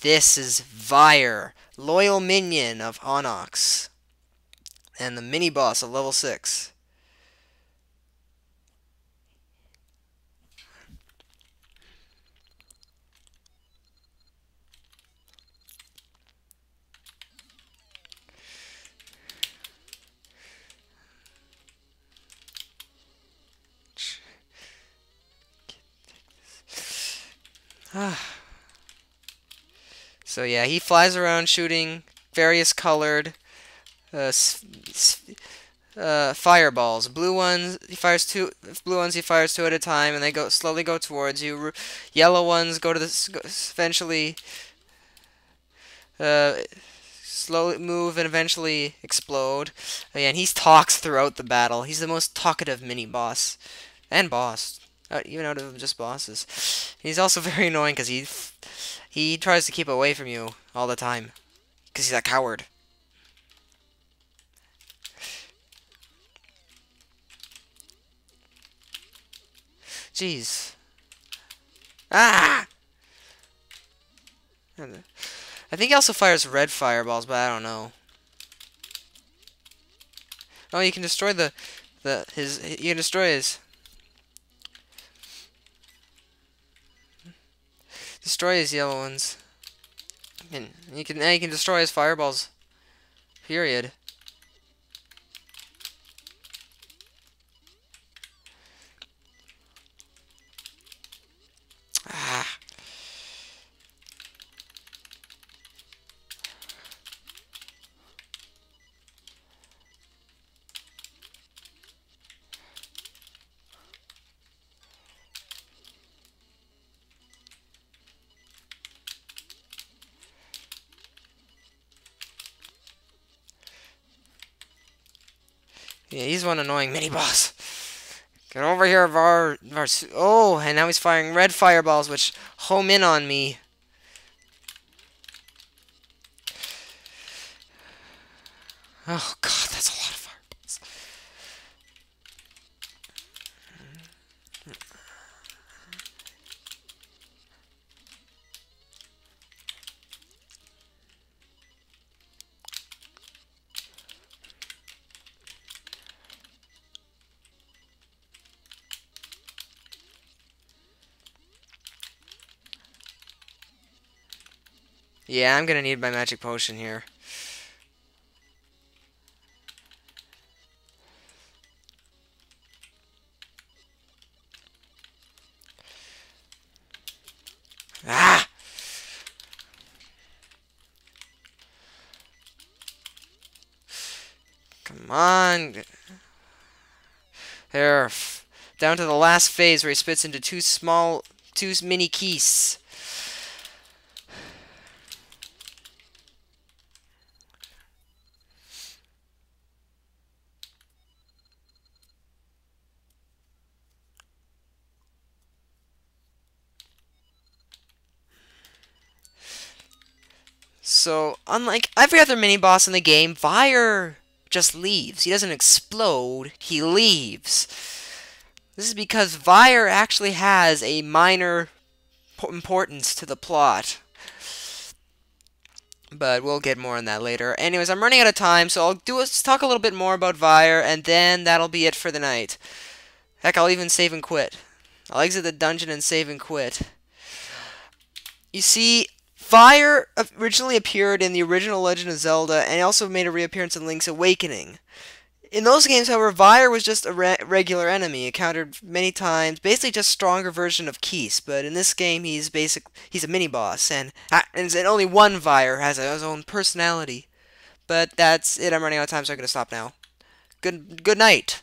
This is Vire, loyal minion of Onox. and the mini boss of level 6. Ah. So yeah, he flies around shooting various colored uh, uh, fireballs. Blue ones, he fires two. Blue ones, he fires two at a time, and they go slowly go towards you. Yellow ones go to the this eventually. Uh, slowly move and eventually explode. and he talks throughout the battle. He's the most talkative mini boss and boss, uh, even out of just bosses. He's also very annoying because he he tries to keep away from you all the time because he's a coward. Jeez. Ah! I think he also fires red fireballs, but I don't know. Oh, you can destroy the, the his. You can destroy his. Destroy his yellow ones. And you can now you can destroy his fireballs. Period. Yeah, he's one annoying mini boss. Get over here, Var, Var. Oh, and now he's firing red fireballs, which home in on me. Oh, God, that's a lot Yeah, I'm gonna need my magic potion here. Ah! Come on. There. Down to the last phase where he spits into two small, two mini Keese. So, unlike every other mini-boss in the game, Vire just leaves. He doesn't explode, he leaves. This is because Vire actually has a minor importance to the plot. But we'll get more on that later. Anyways, I'm running out of time, so I'll do let's talk a little bit more about Vire, and then that'll be it for the night. Heck, I'll even save and quit. I'll exit the dungeon and save and quit. You see, Vire originally appeared in the original Legend of Zelda and also made a reappearance in Link's Awakening. In those games, however, Vire was just a re regular enemy, encountered many times, basically just stronger version of Keese. But in this game, he's basic, he's a mini boss, and and only one Vire has his own personality. But that's it. I'm running out of time, so I'm gonna stop now. Good good night.